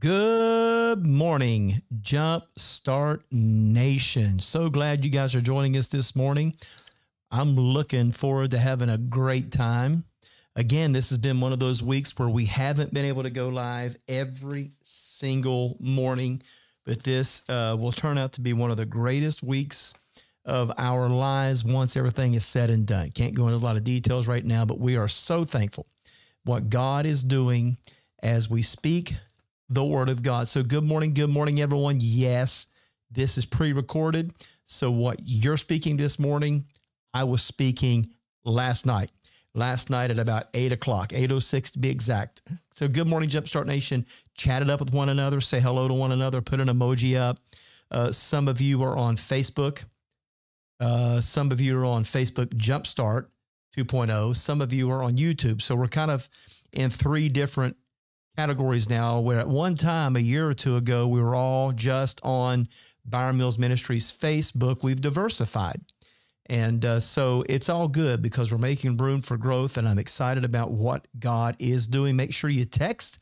Good morning, Jumpstart Nation. So glad you guys are joining us this morning. I'm looking forward to having a great time. Again, this has been one of those weeks where we haven't been able to go live every single morning, but this uh, will turn out to be one of the greatest weeks of our lives once everything is said and done. Can't go into a lot of details right now, but we are so thankful what God is doing as we speak the Word of God. So, good morning, good morning, everyone. Yes, this is pre recorded. So, what you're speaking this morning, I was speaking last night. Last night at about 8 o'clock, 8.06 to be exact. So, good morning, Jumpstart Nation. Chat it up with one another, say hello to one another, put an emoji up. Uh, some of you are on Facebook. Uh, some of you are on Facebook Jumpstart 2.0. Some of you are on YouTube. So, we're kind of in three different categories now where at one time a year or two ago we were all just on Byron Mills Ministries Facebook. We've diversified. And uh, so it's all good because we're making room for growth and I'm excited about what God is doing. Make sure you text,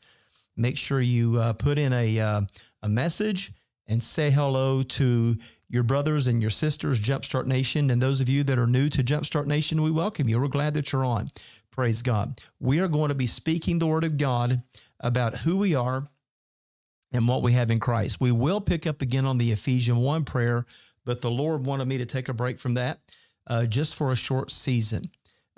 make sure you uh, put in a, uh, a message and say hello to your brothers and your sisters, Jumpstart Nation. And those of you that are new to Jumpstart Nation, we welcome you. We're glad that you're on. Praise God. We are going to be speaking the word of God about who we are and what we have in Christ. We will pick up again on the Ephesians 1 prayer, but the Lord wanted me to take a break from that uh, just for a short season.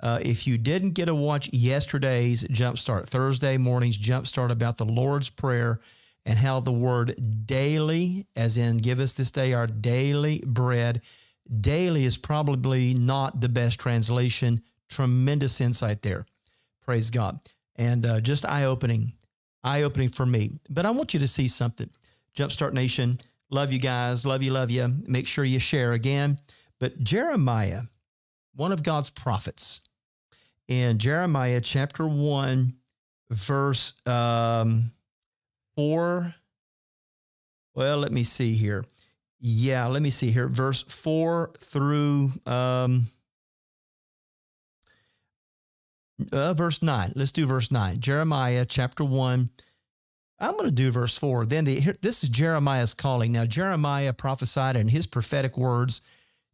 Uh, if you didn't get to watch yesterday's Jumpstart, Thursday morning's Jumpstart about the Lord's Prayer and how the word daily, as in give us this day our daily bread, daily is probably not the best translation. Tremendous insight there. Praise God. And uh, just eye opening eye opening for me. But I want you to see something. Jumpstart Nation, love you guys, love you, love you. Make sure you share again. But Jeremiah, one of God's prophets, in Jeremiah chapter 1, verse um, 4, well, let me see here. Yeah, let me see here. Verse 4 through um, uh, verse 9. Let's do verse 9. Jeremiah chapter 1. I'm going to do verse 4. Then the, here, this is Jeremiah's calling. Now, Jeremiah prophesied, and his prophetic words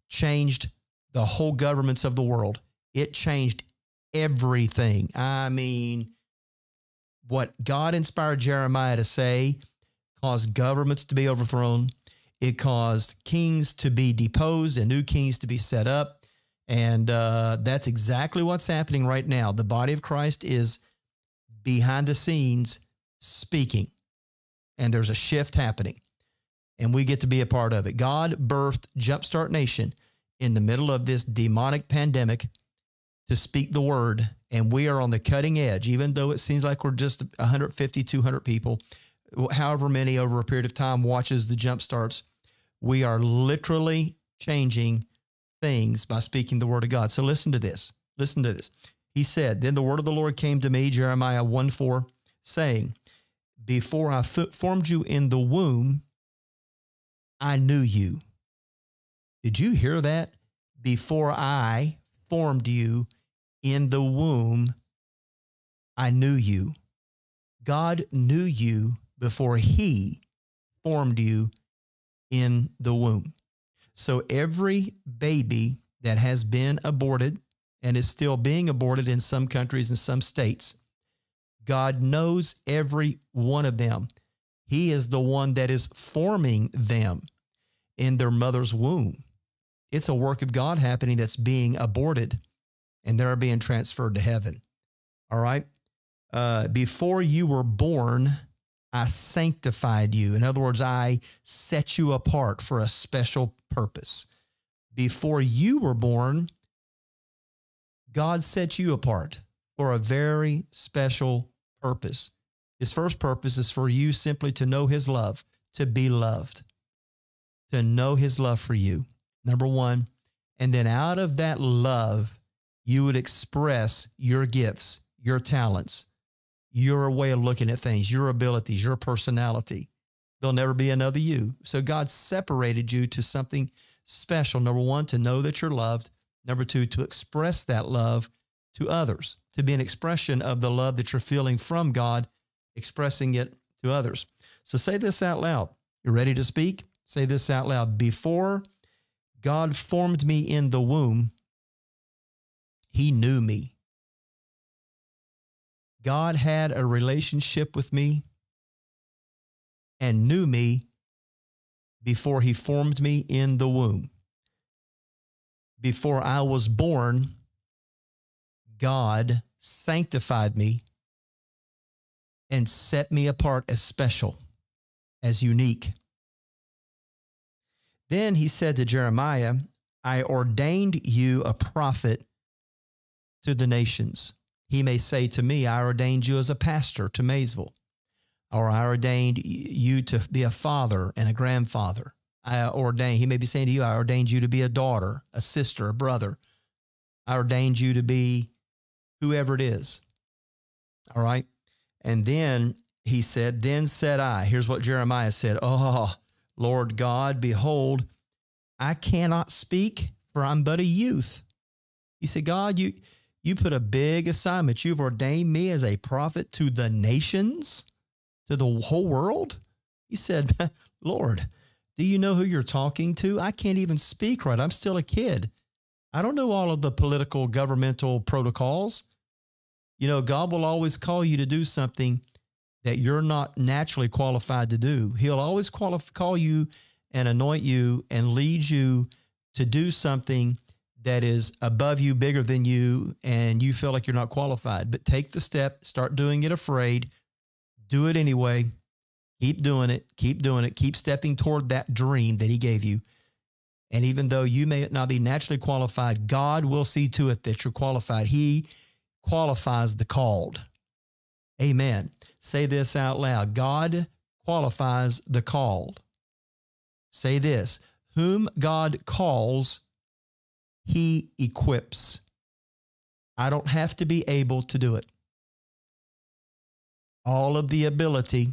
changed the whole governments of the world. It changed everything. I mean, what God inspired Jeremiah to say caused governments to be overthrown. It caused kings to be deposed and new kings to be set up. And uh, that's exactly what's happening right now. The body of Christ is behind the scenes speaking, and there's a shift happening, and we get to be a part of it. God birthed Jumpstart Nation in the middle of this demonic pandemic to speak the word, and we are on the cutting edge, even though it seems like we're just 150, 200 people, however many over a period of time watches the Jumpstarts. We are literally changing things by speaking the word of God. So listen to this. Listen to this. He said, Then the word of the Lord came to me, Jeremiah 1 4, saying, Before I formed you in the womb, I knew you. Did you hear that? Before I formed you in the womb, I knew you. God knew you before He formed you in the womb. So every baby that has been aborted and is still being aborted in some countries and some states, God knows every one of them. He is the one that is forming them in their mother's womb. It's a work of God happening that's being aborted and they're being transferred to heaven. All right. Uh, before you were born, I sanctified you. In other words, I set you apart for a special purpose. Before you were born, God set you apart for a very special purpose. His first purpose is for you simply to know His love, to be loved, to know His love for you. Number one. And then out of that love, you would express your gifts, your talents, your way of looking at things, your abilities, your personality. There'll never be another you. So God separated you to something special. Number one, to know that you're loved. Number two, to express that love to others, to be an expression of the love that you're feeling from God, expressing it to others. So say this out loud. You're ready to speak? Say this out loud. Before God formed me in the womb, He knew me. God had a relationship with me and knew me before He formed me in the womb. Before I was born, God sanctified me and set me apart as special, as unique. Then he said to Jeremiah, I ordained you a prophet to the nations. He may say to me, I ordained you as a pastor to Maysville, or I ordained you to be a father and a grandfather. I ordained, he may be saying to you, I ordained you to be a daughter, a sister, a brother. I ordained you to be whoever it is. All right. And then he said, Then said I, here's what Jeremiah said, Oh, Lord God, behold, I cannot speak, for I'm but a youth. He said, God, you, you put a big assignment. You've ordained me as a prophet to the nations, to the whole world. He said, Lord, do you know who you're talking to? I can't even speak right. I'm still a kid. I don't know all of the political governmental protocols. You know, God will always call you to do something that you're not naturally qualified to do. He'll always call you and anoint you and lead you to do something that is above you, bigger than you, and you feel like you're not qualified. But take the step, start doing it afraid, do it anyway. Keep doing it, keep doing it, keep stepping toward that dream that He gave you. And even though you may not be naturally qualified, God will see to it that you're qualified. He qualifies the called. Amen. Say this out loud God qualifies the called. Say this Whom God calls, he equips. I don't have to be able to do it. All of the ability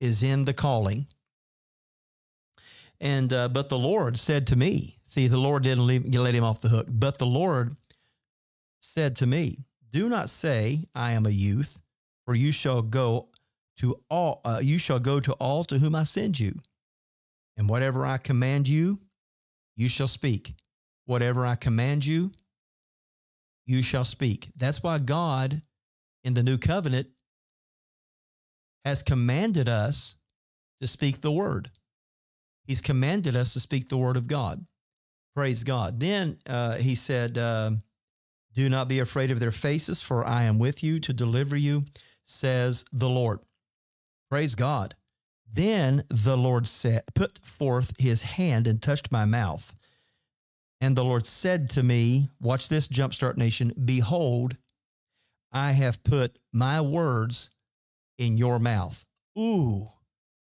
is in the calling. And uh, but the Lord said to me, see, the Lord didn't leave, let him off the hook. But the Lord said to me, Do not say, I am a youth, for you shall go to all uh, you shall go to all to whom I send you. And whatever I command you, you shall speak. Whatever I command you, you shall speak. That's why God in the new covenant has commanded us to speak the word. He's commanded us to speak the word of God. Praise God. Then uh, he said, uh, Do not be afraid of their faces, for I am with you to deliver you, says the Lord. Praise God. Then the Lord said, put forth his hand and touched my mouth. And the Lord said to me, Watch this, Jumpstart Nation, behold, I have put my words in your mouth. Ooh,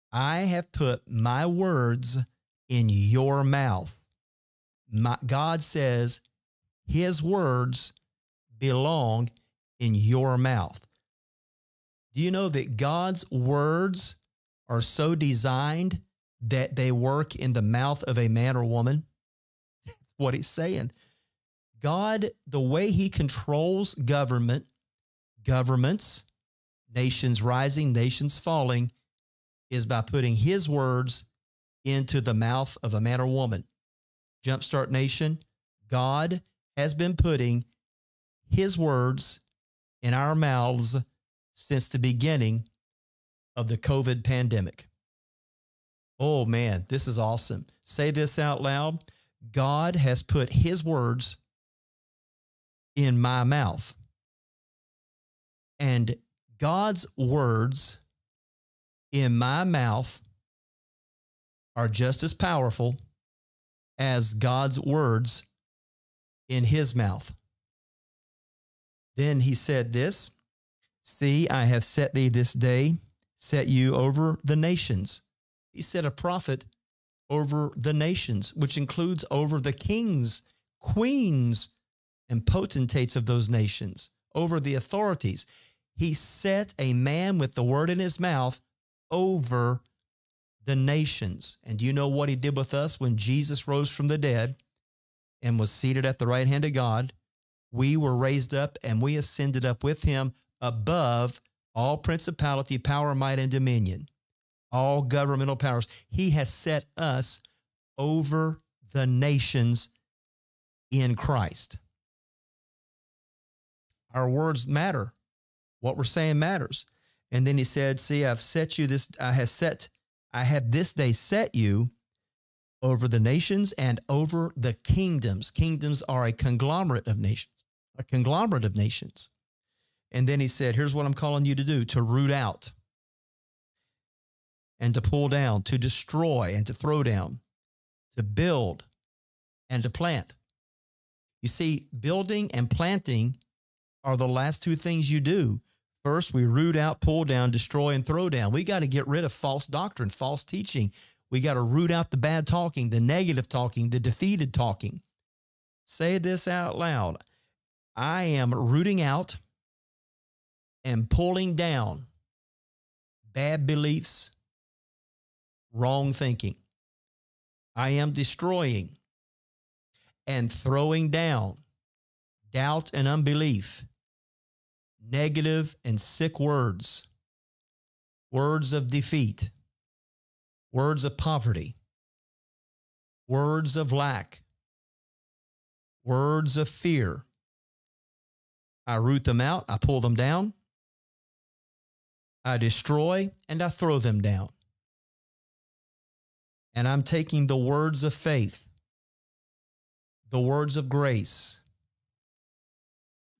I have put my words in your mouth. My, God says his words belong in your mouth. Do you know that God's words are so designed that they work in the mouth of a man or woman? What he's saying. God, the way he controls government, governments, nations rising, nations falling, is by putting his words into the mouth of a man or woman. Jumpstart Nation, God has been putting his words in our mouths since the beginning of the COVID pandemic. Oh man, this is awesome. Say this out loud God has put his words in my mouth. And God's words in my mouth are just as powerful as God's words in his mouth. Then he said this See, I have set thee this day, set you over the nations. He said, a prophet over the nations, which includes over the kings, queens, and potentates of those nations, over the authorities. He set a man with the word in his mouth over the nations. And do you know what he did with us when Jesus rose from the dead and was seated at the right hand of God? We were raised up and we ascended up with him above all principality, power, might, and dominion, all governmental powers. He has set us over the nations in Christ. Our words matter. What we're saying matters. And then he said, See, I've set you this, I have set, I have this day set you over the nations and over the kingdoms. Kingdoms are a conglomerate of nations, a conglomerate of nations. And then he said, Here's what I'm calling you to do to root out and to pull down, to destroy and to throw down, to build and to plant. You see, building and planting are the last two things you do. First, we root out, pull down, destroy, and throw down. We got to get rid of false doctrine, false teaching. We got to root out the bad talking, the negative talking, the defeated talking. Say this out loud I am rooting out and pulling down bad beliefs, wrong thinking. I am destroying and throwing down doubt and unbelief, negative and sick words, words of defeat, words of poverty, words of lack, words of fear. I root them out, I pull them down, I destroy, and I throw them down. And I'm taking the words of faith, the words of grace,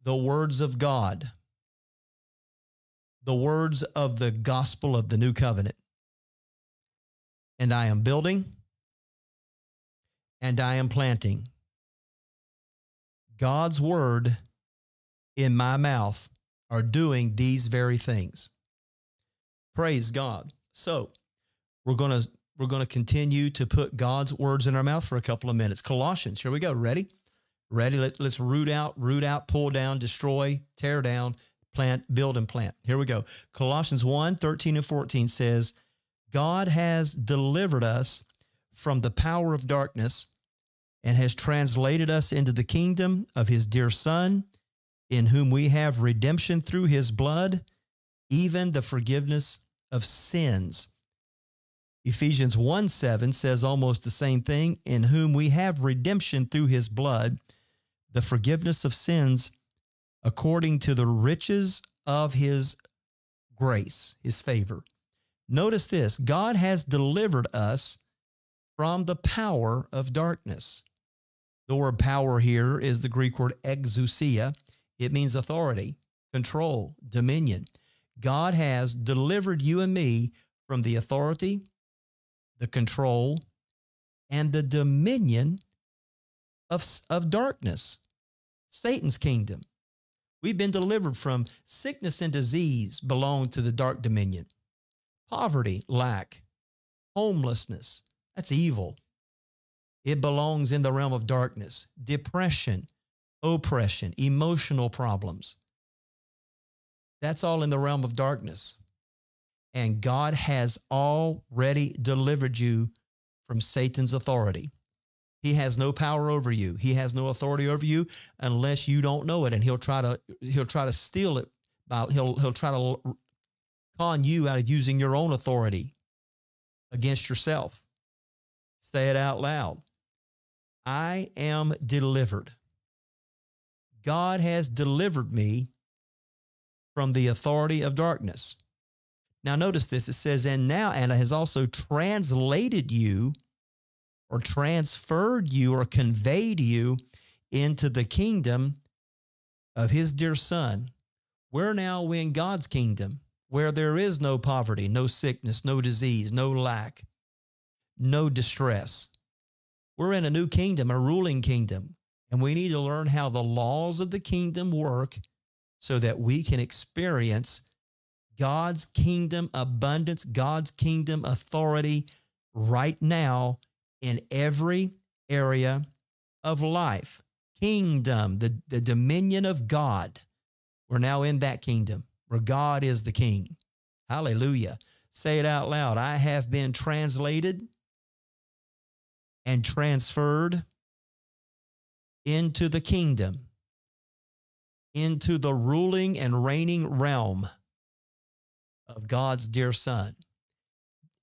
the words of God, the words of the gospel of the new covenant. And I am building and I am planting God's word in my mouth are doing these very things. Praise God. So, we're going to we're going to continue to put God's words in our mouth for a couple of minutes. Colossians, here we go. Ready? Ready? Let, let's root out, root out, pull down, destroy, tear down, plant, build, and plant. Here we go. Colossians 1 13 and 14 says, God has delivered us from the power of darkness and has translated us into the kingdom of his dear Son, in whom we have redemption through his blood, even the forgiveness of sins. Ephesians 1 7 says almost the same thing, in whom we have redemption through his blood the forgiveness of sins according to the riches of his grace, his favor. Notice this God has delivered us from the power of darkness. The word power here is the Greek word exousia. It means authority, control, dominion. God has delivered you and me from the authority, the control, and the dominion of, of darkness, Satan's kingdom. We've been delivered from sickness and disease belong to the dark dominion. Poverty, lack, homelessness, that's evil. It belongs in the realm of darkness. Depression, oppression, emotional problems. That's all in the realm of darkness. And God has already delivered you from Satan's authority. He has no power over you. He has no authority over you unless you don't know it, and he'll try to he'll try to steal it. He'll he'll try to con you out of using your own authority against yourself. Say it out loud. I am delivered. God has delivered me from the authority of darkness. Now, notice this it says, and now Anna has also translated you or transferred you or conveyed you into the kingdom of his dear son. We're now in God's kingdom where there is no poverty, no sickness, no disease, no lack, no distress. We're in a new kingdom, a ruling kingdom, and we need to learn how the laws of the kingdom work so that we can experience God's kingdom abundance, God's kingdom authority right now in every area of life. Kingdom, the, the dominion of God. We're now in that kingdom where God is the king. Hallelujah. Say it out loud. I have been translated and transferred into the kingdom, into the ruling and reigning realm of God's dear Son,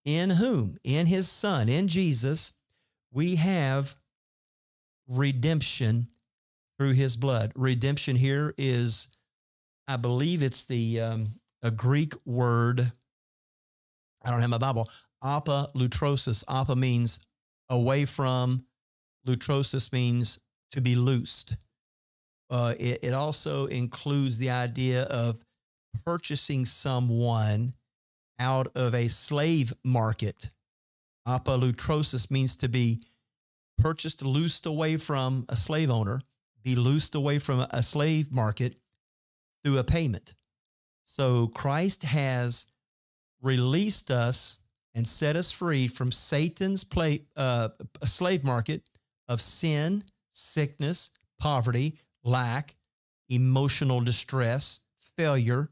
in whom, in his Son, in Jesus, we have redemption through his blood. Redemption here is, I believe it's the um, a Greek word. I don't have my Bible. Apa lutrosis. Apa means away from. Lutrosis means to be loosed. Uh, it, it also includes the idea of purchasing someone out of a slave market. Apolutrosis means to be purchased, loosed away from a slave owner, be loosed away from a slave market through a payment. So Christ has released us and set us free from Satan's play, uh, slave market of sin, sickness, poverty, lack, emotional distress, failure,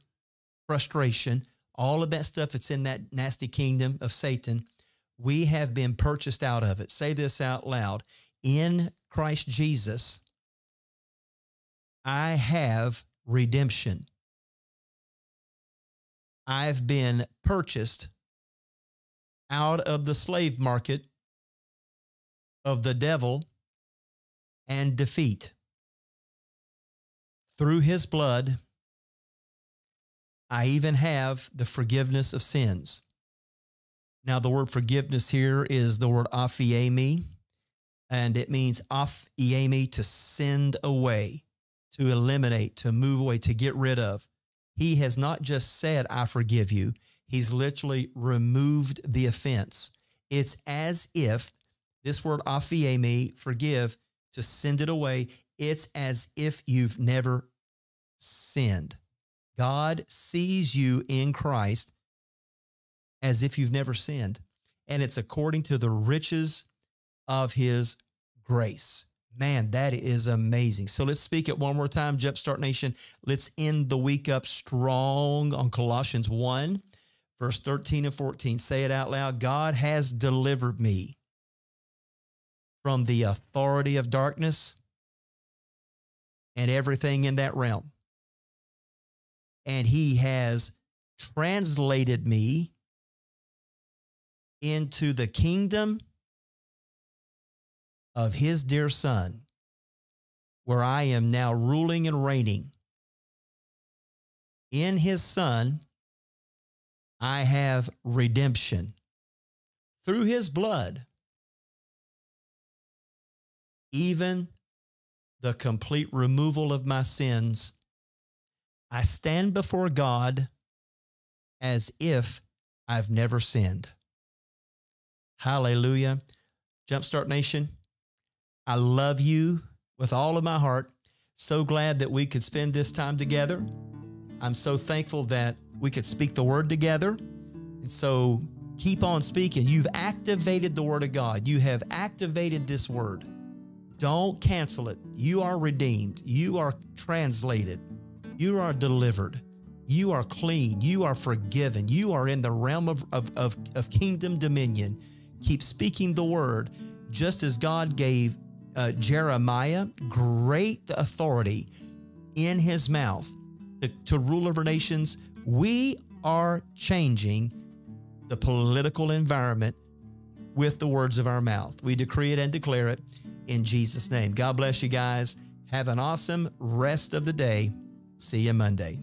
frustration, all of that stuff that's in that nasty kingdom of Satan. We have been purchased out of it. Say this out loud. In Christ Jesus, I have redemption. I've been purchased out of the slave market of the devil and defeat. Through his blood, I even have the forgiveness of sins. Now, the word forgiveness here is the word aphiemi, and it means aphiemi to send away, to eliminate, to move away, to get rid of. He has not just said, I forgive you. He's literally removed the offense. It's as if this word aphiemi, forgive, to send it away, it's as if you've never sinned. God sees you in Christ as if you've never sinned. And it's according to the riches of his grace. Man, that is amazing. So let's speak it one more time, Jumpstart Nation. Let's end the week up strong on Colossians 1, verse 13 and 14. Say it out loud God has delivered me from the authority of darkness and everything in that realm. And he has translated me into the kingdom of his dear son, where I am now ruling and reigning. In his son, I have redemption through his blood, even the complete removal of my sins. I stand before God as if I've never sinned. Hallelujah. Jumpstart Nation, I love you with all of my heart. So glad that we could spend this time together. I'm so thankful that we could speak the word together. And so keep on speaking. You've activated the word of God, you have activated this word. Don't cancel it. You are redeemed, you are translated, you are delivered. You are clean. You are forgiven. You are in the realm of, of, of, of kingdom dominion. Keep speaking the word, just as God gave uh, Jeremiah great authority in his mouth to, to rule over nations. We are changing the political environment with the words of our mouth. We decree it and declare it in Jesus' name. God bless you guys. Have an awesome rest of the day. See you Monday.